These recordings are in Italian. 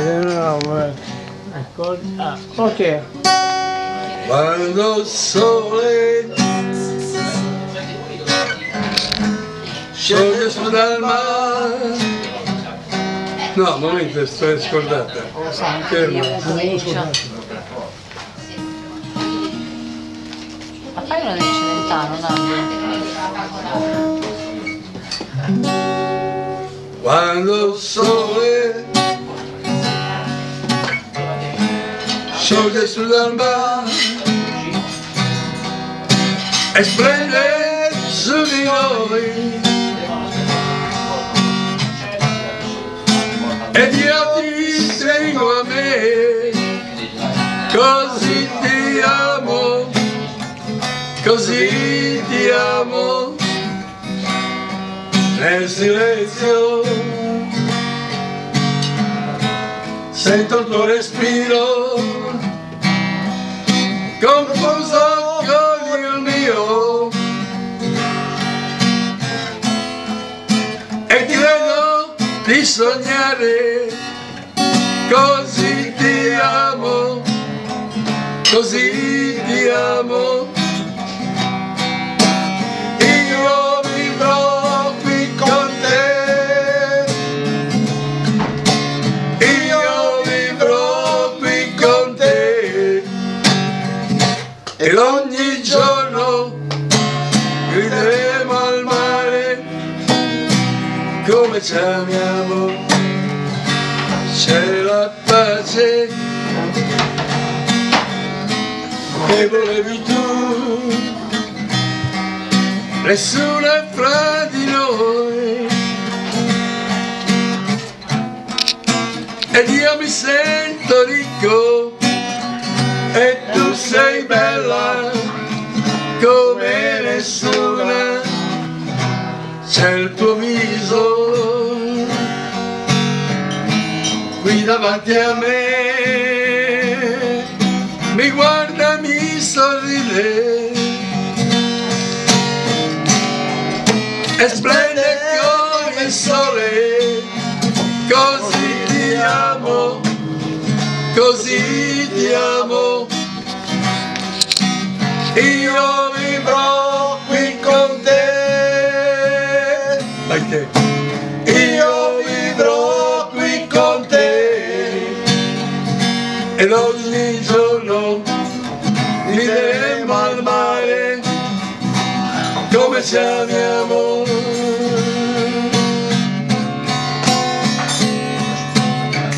no, no, ecco, ah, ok. Quando il sole scende su dal mare No, momento, sto scordata. Oh Fermo. Ma fai una del Celentano, Nando? Quando il sole scende su dal mare e splende su di noi. Ed io ti seguo a me così ti amo così ti amo. Nel silenzio sento il tuo respiro sognare così ti amo così ti amo. Io vivrò qui con te. Io vivrò qui con te. E ogni giorno grideremo al mare come ci amiamo che volevi tu? Nessuna fra di noi. Ed io mi sento ricco e tu sei bella come nessuna. C'è il tuo viso qui davanti a me sorride. E splende come il sole così ti amo così ti amo. Io come ci amiamo.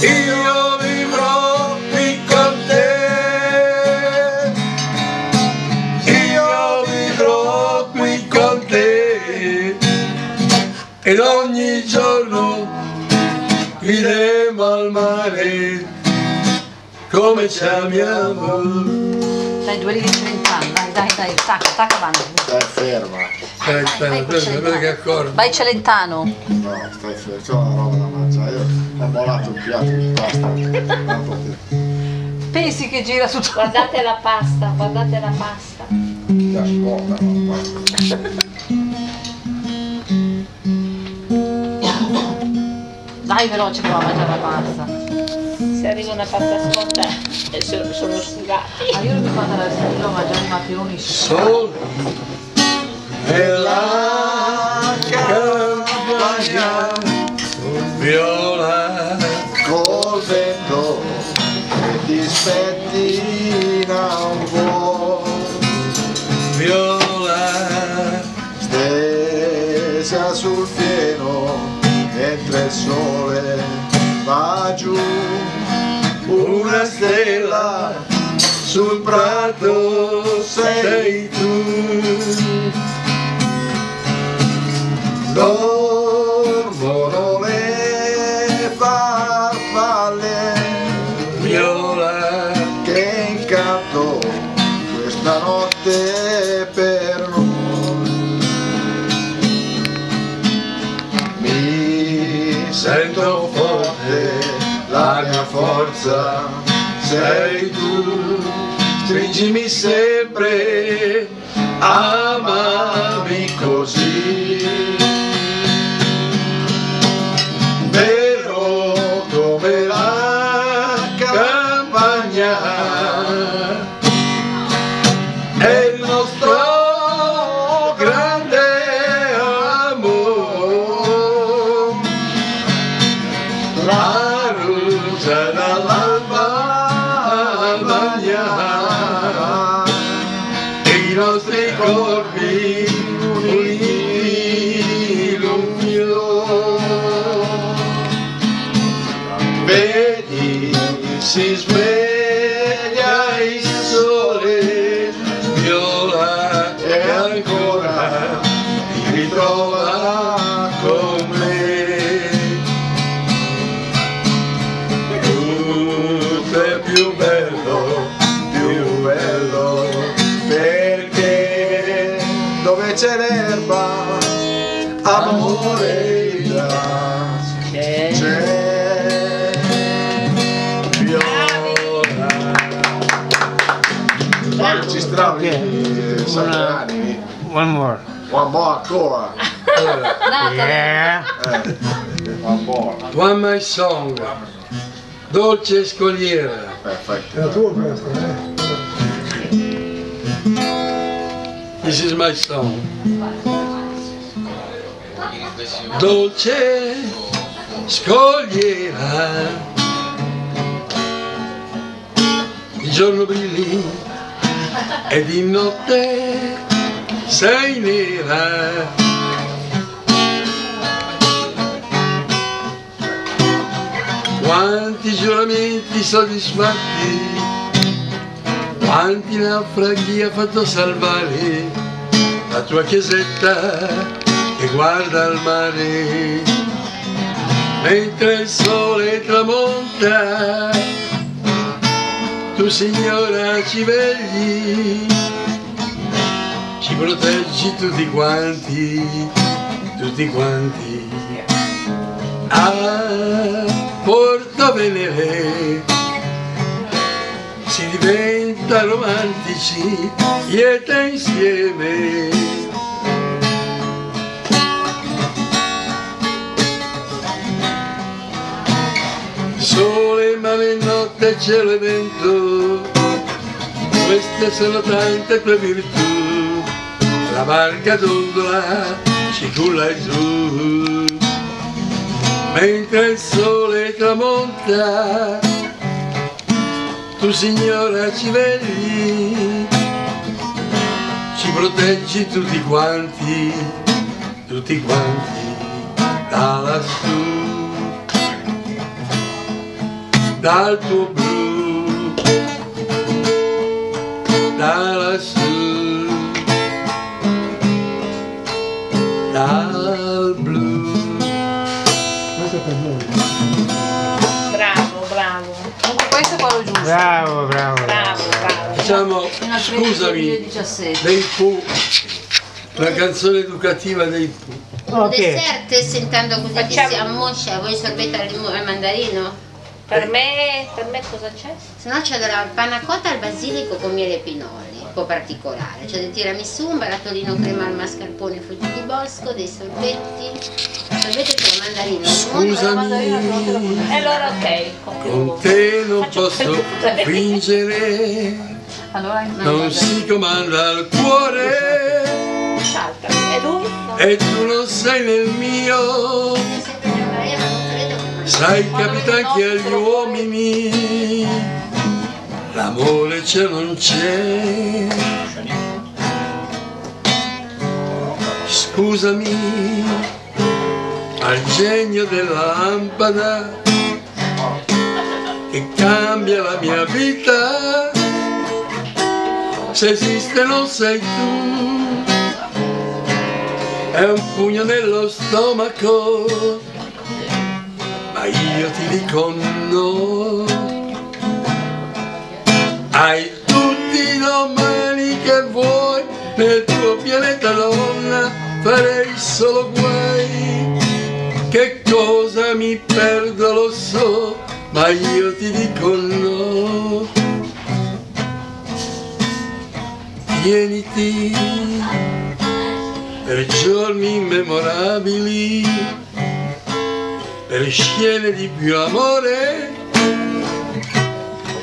Io vivrò qui con te. Io vivrò qui con te. Ed ogni giorno iremo al mare. Come ci amiamo. Dai, due righe Celentano, dai, dai, dai, tacca, tacca avanti. Stai ferma. Stai, guarda che accordo Vai Celentano. No, stai ferma. C'ho una roba da mangiare. Io ho volato un piatto di pasta. Pensi che gira su tutto. Guardate la pasta, guardate la pasta. Ti ascoltano. basta. Dai veloce che va a mangiare la pasta. Se arriva una pasta scotta e sono, sono sfugati. Ma io non mi fanno la sera a mangiare i maccheroni. Sol nella sul prato sei tu Dormono le farfalle viola che incanto questa notte per noi. Mi sento forte, la mia forza sei tu. Stringimi sempre, amami così. be Moreiras. É. Okay. One more. One more core. yeah. One more. One more song. Dolce Scogliera. Perfect. This is my song. Dolce scogliera, di giorno brilli e di notte sei nera. Quanti giuramenti soddisfatti quanti naufraghi ha fatto salvare la tua chiesetta guarda al mare mentre il sole tramonta tu signora ci vegli ci proteggi tutti quanti tutti quanti a Porto Venere si diventa romantici, lieta insieme. Notte, cielo e vento, queste sono tante tue virtù. La barca dondola ci culla giù, mentre il sole tramonta tu signora ci vedi, ci proteggi tutti quanti, tutti quanti, da lassù, dal tuo blu, da lassù, dal blu. Questo è per noi. Bravo, bravo, Comunque questo è quello giusto. Bravo, bravo. bravo, bravo. Diciamo, scusami, 2017. dei Pooh, la canzone educativa dei Pooh. Ok. Dessert sentendo così che Facciamo- si ammoscia, vuoi sorbetto al mandarino? Per me, per me cosa c'è? Se no c'è della panna cotta al basilico con miele e pinoli, un po' particolare. C'è del tiramisù, un barattolino crema al mascarpone frutti di bosco, dei sorbetti. Sorbetto c'è il mandarino. Scusami, E allora ok. concludo. con te non Faccio posso fingere, Allora, non si comanda il cuore Salta. E lui? e tu non sei nel mio, sai capita anche agli uomini, l'amore c'è non c'è. Scusami, al genio della lampada che cambia la mia vita, se esiste non sei tu, è un pugno nello stomaco, ma io ti dico no. Hai tutti i domani che vuoi nel tuo pianeta donna, farei solo guai. Che cosa mi perdo lo so, ma io ti dico no. Tieniti per giorni immemorabili, per scene di più amore,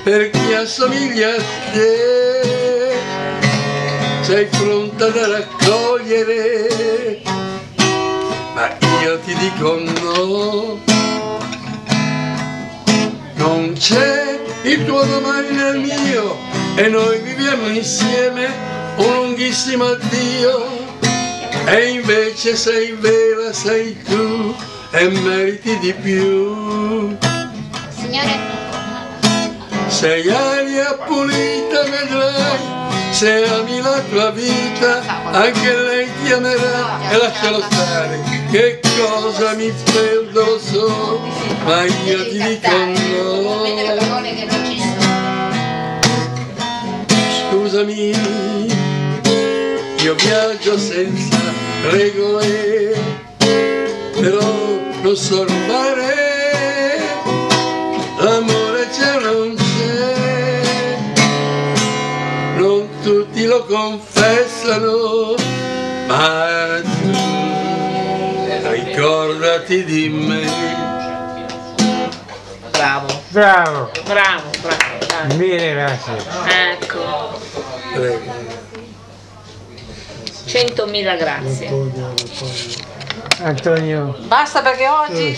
per chi assomiglia a te, sei pronta da raccogliere, ma io ti dico no. c'è il tuo domani nel mio e noi viviamo insieme un lunghissimo addio. E invece sei vera, sei tu e meriti di più. Signore, Sei aria pulita, vedrai, se ami la tua vita, anche lei ti amerà e lascialo stare. Che cosa mi perdo lo so, ma io ti dico no. Scusami, io viaggio senza regole, non so rubare, l'amore c'è o non c'è, non tutti lo confessano, ma tu ricordati di me. Bravo, Bravo. bravo, bravo, grazie. Ecco, Prego. centomila grazie. Antonio. Basta perché oggi...